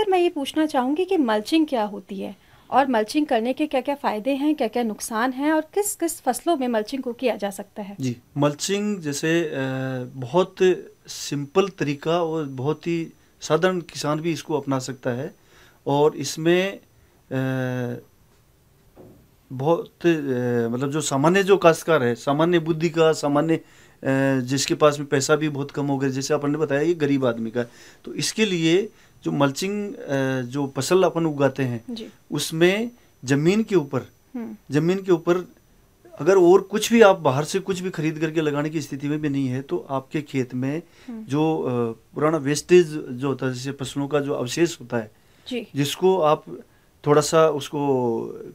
Sir मैं ये पूछना चाहूँगी कि मल्चिंग क्या होती है? और मल्चिंग करने के क्या क्या फ़ायदे हैं क्या क्या नुकसान हैं और किस किस फ़सलों में मल्चिंग को किया जा सकता है? जी मल्चिंग जैसे बहुत सिंपल तरीका और बहुत ही साधारण किसान भी इसको अपना सकता है और इसमें बहुत मतलब जो सामान्य जो काश्तकार है, सामान्य बुद्धि का, सामान्य जिसके पास में पैसा भी बहुत कम हो गया, जैसे आपने बताया ये गरीब आदमी का तो इसके लिए जो मल्चिंग जो फ़सल अपन उगाते हैं उसमें ज़मीन के ऊपर हम्म। ज़मीन के ऊपर अगर और कुछ भी आप बाहर से कुछ भी खरीद करके लगाने की स्थिति में भी नहीं है तो आपके खेत में हम्म। जो पुराना वेस्टेज जो होता है जैसे फ़सलों का जो अवशेष होता है जी। जिसको आप थोड़ा सा उसको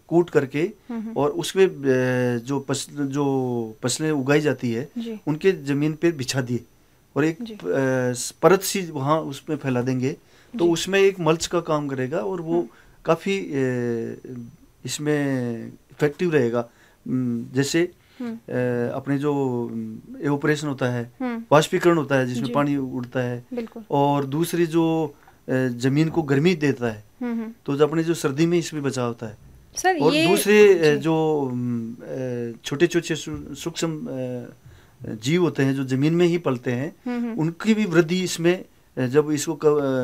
कूट करके हम्म, और उसमें जो फ़सल जो फ़सलें उगाई जाती है उनके ज़मीन पे बिछा दिए और एक परत सी वहाँ उसमें फैला देंगे तो उसमें एक मल्च का काम करेगा और वो हम्म। काफ़ी इसमें इफ़ेक्टिव रहेगा। जैसे हम्म। अपने जो एवोपरेशन होता है। वाष्पीकरण होता है जिसमें पानी उड़ता है और दूसरी जो ज़मीन को गर्मी देता है तो अपने जो सर्दी में इसमें बचाव होता है। सर और दूसरे जो। छोटे छोटे सूक्ष्म जीव होते हैं जो ज़मीन में ही पलते हैं। उनकी भी वृद्धि इसमें जब इसको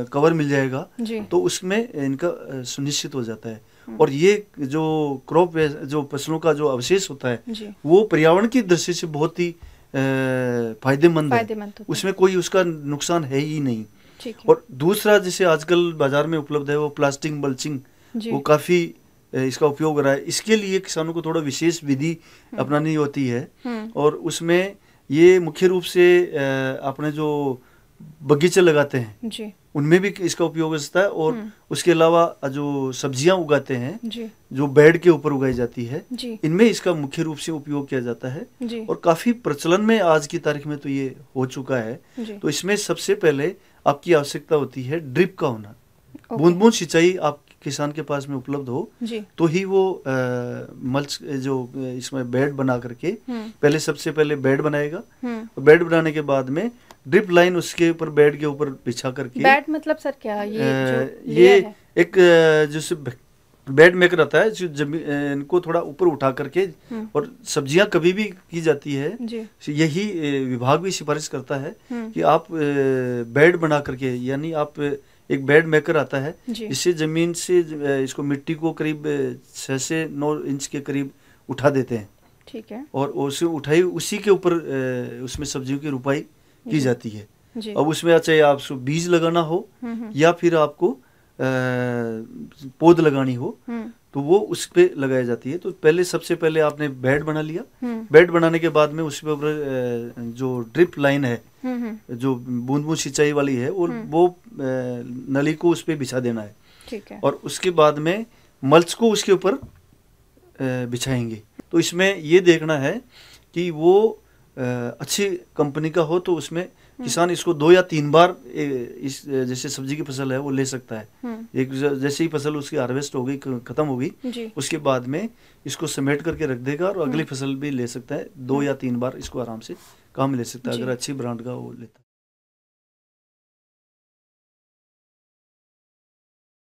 कवर मिल जाएगा तो उसमें इनका सुनिश्चित हो जाता है। हम्म। और ये जो क्रॉप जो फ़सलों का जो अवशेष होता है वो पर्यावरण की दृष्टि से बहुत ही फ़ायदेमंद है। उसमें कोई उसका नुकसान है ही नहीं। और दूसरा जैसे आजकल बाज़ार में उपलब्ध है वो प्लास्टिक मल्चिंग वो काफ़ी इसका उपयोग रहा है। इसके लिए किसानों को थोड़ा विशेष विधि हम्म। अपनानी होती है। हम्म। और उसमें ये मुख्य रूप से अपने जो बगीचे लगाते हैं। जी। उनमें भी इसका उपयोग होता है और हम्म। उसके अलावा जो सब्ज़ियाँ उगाते हैं जी। जो बेड के ऊपर उगाई जाती है जी। इनमें इसका मुख्य रूप से उपयोग किया जाता है जी। और काफ़ी प्रचलन में आज की तारीख में तो ये हो चुका है। तो इसमें सबसे पहले आपकी आवश्यकता होती है ड्रिप का होना। बूंद बूंद सिंचाई आप किसान के पास में उपलब्ध हो जी। तो ही वो आ, मल्च जो इसमें बेड बना करके हम्म। पहले सबसे पहले बेड बनाएगा। हम्म। बेड बनाने के बाद में ड्रिप लाइन उसके ऊपर बेड के ऊपर बिछा करके बेड मतलब सर क्या? ये आ, ये एक जैसे बेड मेकर आता है जो ज़मीन इनको थोड़ा ऊपर उठा करके हम्म। और सब्ज़ियाँ कभी भी की जाती है यही विभाग भी सिफारिश करता है कि आप बेड बना करके यानी आप एक बेड मेकर आता है जिससे ज़मीन से इसको मिट्टी को करीब छह से नौ इंच के करीब उठा देते हैं। ठीक है। और उसे उठाई उसी के ऊपर उसमें सब्जियों की रुपाई की जाती है। अब उसमें चाहे आपको बीज लगाना हो हम्म, हम्म। या फिर आपको पौध लगानी हो हम्म। तो वो उस पर लगाई जाती है। तो पहले सबसे पहले आपने बेड बना लिया। बेड बनाने के बाद में उसके ऊपर जो ड्रिप लाइन है जो बूंद बूंद सिंचाई वाली है और वो नली को उस पर बिछा देना है। ठीक है। और उसके बाद में मल्च को उसके ऊपर बिछाएँगे। तो इसमें ये देखना है कि वो अच्छी कंपनी का हो तो उसमें हम्म। किसान इसको दो या तीन बार इस जैसे सब्ज़ी की फ़सल है वो ले सकता है हम्म। एक जैसे ही फ़सल उसकी हार्वेस्ट हो गई खत्म हो गई उसके बाद में इसको समेट करके रख देगा और अगली हम्म। फ़सल भी ले सकता है दो या तीन बार इसको आराम से काम ले सकता है अगर अच्छी ब्रांड का वो लेता है